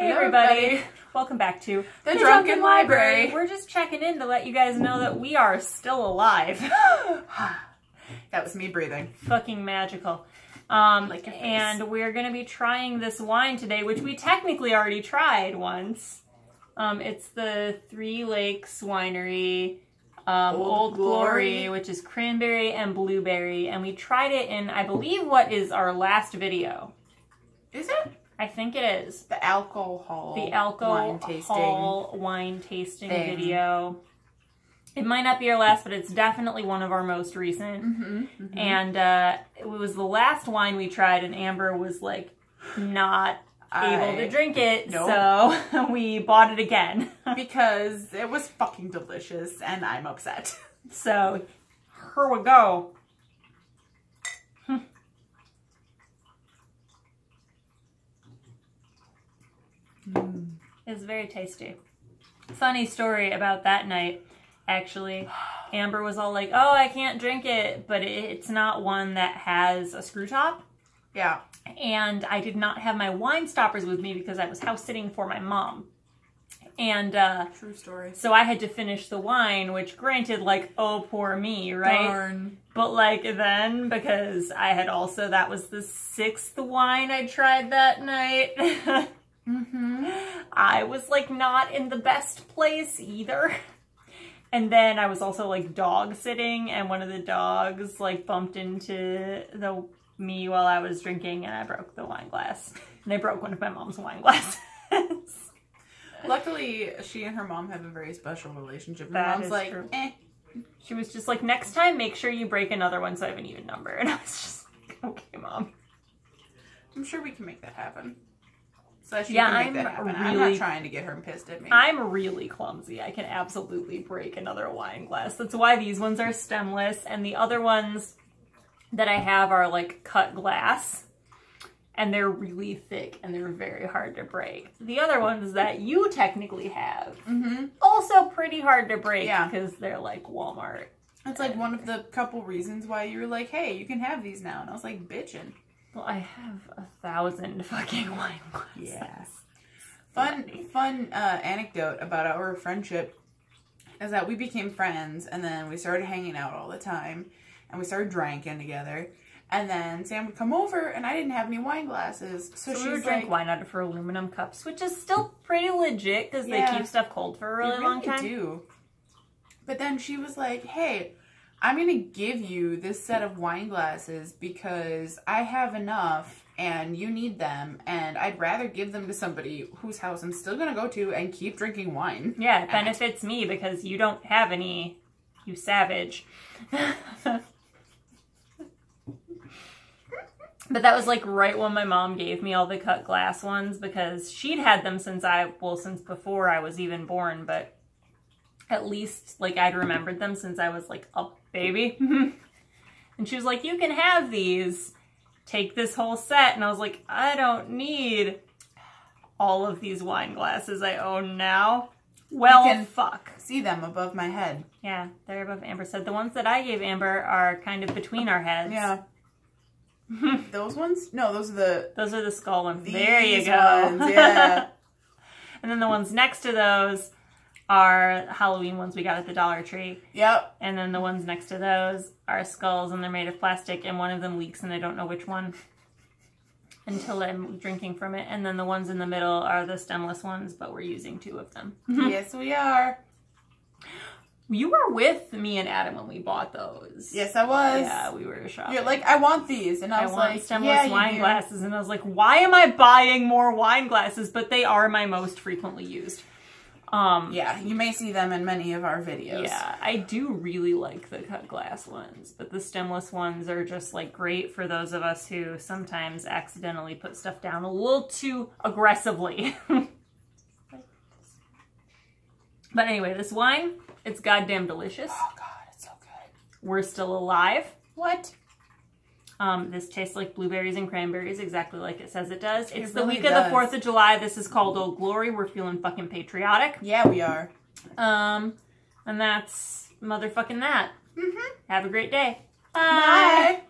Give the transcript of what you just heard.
Hey everybody. everybody. welcome back to The Drunken Library. We're just checking in to let you guys know that we are still alive. that was me breathing. Fucking magical. Um, Like and we're gonna be trying this wine today, which we technically already tried once. Um, it's the Three Lakes Winery um, Old Old, Glory, Glory. which is cranberry and blueberry, and we tried it in, I believe, what is our last video. Is it? I think it is. The alcohol. the alcohol wine tasting. wine tasting thing. video. It might not be our last, but it's definitely one of our most recent. Mm-hmm. And uh, it was the last wine we tried, and Amber was like not able to drink it, Nope. so we bought it again. because it was fucking delicious, and I'm upset. so here we go. Very tasty. Funny story about that night, actually. Amber was all like, oh, I can't drink it, but it's not one that has a screw top. Yeah. And I did not have my wine stoppers with me because I was house sitting for my mom. And uh, True story. so I had to finish the wine, which granted, like, oh, poor me, right? Darn. But like then, because I had also, that was the sixth wine I tried that night. Mm-hmm. I was like not in the best place either. And then I was also like dog sitting and one of the dogs like bumped into the me while I was drinking and I broke the wine glass. And I broke one of my mom's wine glasses. Luckily, she and her mom have a very special relationship. That mom's like, true. eh. she was just like, next time make sure you break another one so I have an even number. And I was just like, okay, mom. I'm sure we can make that happen. So she Yeah, I'm that happen. I'm really- not trying to get her pissed at me. I'm really clumsy. I can absolutely break another wine glass. That's why these ones are stemless, and the other ones that I have are like cut glass, and they're really thick and they're very hard to break. The other ones that you technically have, mm-hmm. also pretty hard to break Yeah. because they're like Walmart. That's like one of the couple reasons why you were like, hey, you can have these now. And I was like, bitchin'. Well, I have a thousand fucking wine glasses. Yeah. Fun, fun uh, anecdote about our friendship is that we became friends and then we started hanging out all the time and we started drinking together. And then Sam would come over and I didn't have any wine glasses. So, So she we would drink like, wine out of her aluminum cups, which is still pretty legit because Yeah. they keep stuff cold for a really, "You long time. do. But then she was like, hey, I'm going to give you this set of wine glasses because I have enough and you need them. And I'd rather give them to somebody whose house I'm still going to go to and keep drinking wine. Yeah, it benefits me because you don't have any, you savage. but that was like right when my mom gave me all the cut glass ones because she'd had them since I, well, since before I was even born, but at least like I'd remembered them since I was like a baby. and she was like, you can have these. Take this whole set. And I was like, I don't need all of these wine glasses I own now. Well, You can- fuck. See them above my head. Yeah, they're above Amber said. The ones that I gave Amber are kind of between our heads. Yeah. Those ones? No, those are the. Those are the skull ones. there you go. ones, yeah. and then the ones next to those are Halloween ones we got at the Dollar Tree. Yep. And then the ones next to those are skulls and they're made of plastic and one of them leaks and I don't know which one until I'm drinking from it. And then the ones in the middle are the stemless ones, but we're using two of them. yes, we are. You were with me and Adam when we bought those. Yes, I was. Yeah, we were shopping. You're like, I want these. And I I was want like, stemless yeah, wine glasses. And I was like, why am I buying more wine glasses? But they are my most frequently used. Um, Yeah, you may see them in many of our videos. yeah, I do really like the cut glass ones, but the stemless ones are just like great for those of us who sometimes accidentally put stuff down a little too aggressively. but anyway, this wine, it's goddamn delicious. Oh, God, it's so good. We're still alive. What? Um, this tastes like blueberries and cranberries, exactly like it says it does. It's the really week of the 4th of July. This is called Old Glory. We're feeling fucking patriotic. Yeah, we are. Um, and that's motherfucking that. Mm-hmm. Have a great day. Bye.